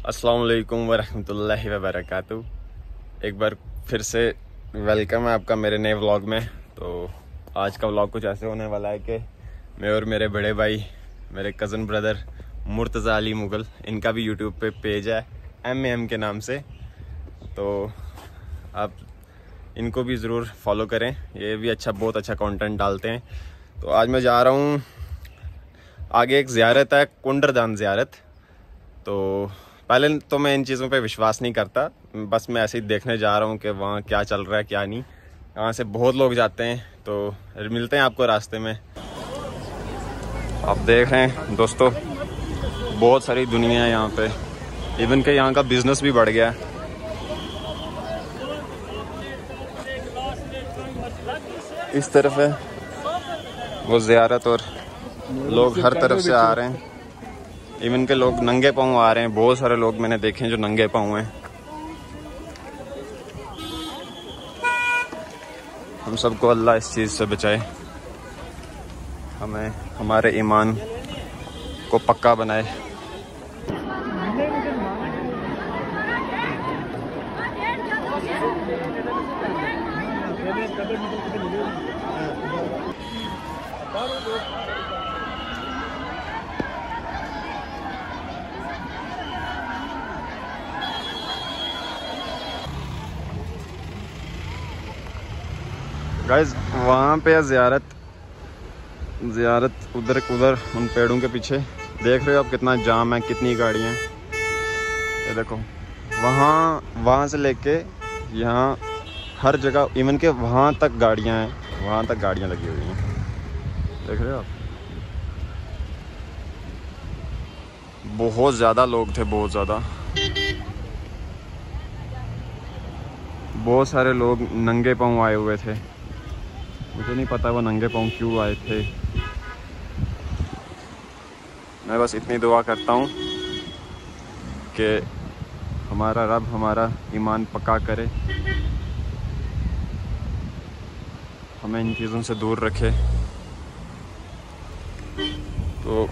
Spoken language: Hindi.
अस्सलाम वालेकुम वरहमतुल्लाहि वबरकातु एक बार फिर से वेलकम है आपका मेरे नए व्लॉग में। तो आज का व्लॉग कुछ ऐसे होने वाला है कि मैं और मेरे बड़े भाई, मेरे कज़न ब्रदर मुर्तज़ा अली मुगल, इनका भी यूट्यूब पे पेज है एम एम के नाम से। तो आप इनको भी ज़रूर फॉलो करें। ये भी अच्छा बहुत अच्छा कंटेंट डालते हैं। तो आज मैं जा रहा हूँ आगे एक ज़्यारत है, कुंडरदान ज़्यारत। तो पहले तो मैं इन चीज़ों पे विश्वास नहीं करता। बस मैं ऐसे ही देखने जा रहा हूँ कि वहाँ क्या चल रहा है, क्या नहीं। यहाँ से बहुत लोग जाते हैं तो मिलते हैं आपको रास्ते में। आप देख रहे हैं दोस्तों, बहुत सारी दुनिया है यहाँ पे। इवन के यहाँ का बिज़नेस भी बढ़ गया इस तरफ़ है वो ज़्यारत और लोग हर तरफ़ से आ रहे हैं। इवन के लोग नंगे पाँव आ रहे हैं, बहुत सारे लोग मैंने देखे हैं जो नंगे पाँव हैं। हम सबको अल्लाह इस चीज़ से बचाए। हमें, हमारे ईमान को पक्का बनाए। गाइज़ वहाँ पे है ज़ियारत। ज़ियारत उधर उधर उन पेड़ों के पीछे। देख रहे हो आप कितना जाम है, कितनी गाड़ियाँ ये देखो, वहाँ वहाँ से लेके यहाँ हर जगह इवन के वहाँ तक गाड़ियाँ हैं। वहाँ तक गाड़ियाँ लगी हुई हैं। देख रहे हो आप? बहुत ज़्यादा लोग थे, बहुत ज़्यादा। बहुत सारे लोग नंगे पाँव आए हुए थे। मुझे नहीं पता वो नंगे पाँव क्यों आए थे। मैं बस इतनी दुआ करता हूँ कि हमारा रब हमारा ईमान पक्का करे। हमें इन चीज़ों से दूर रखे। तो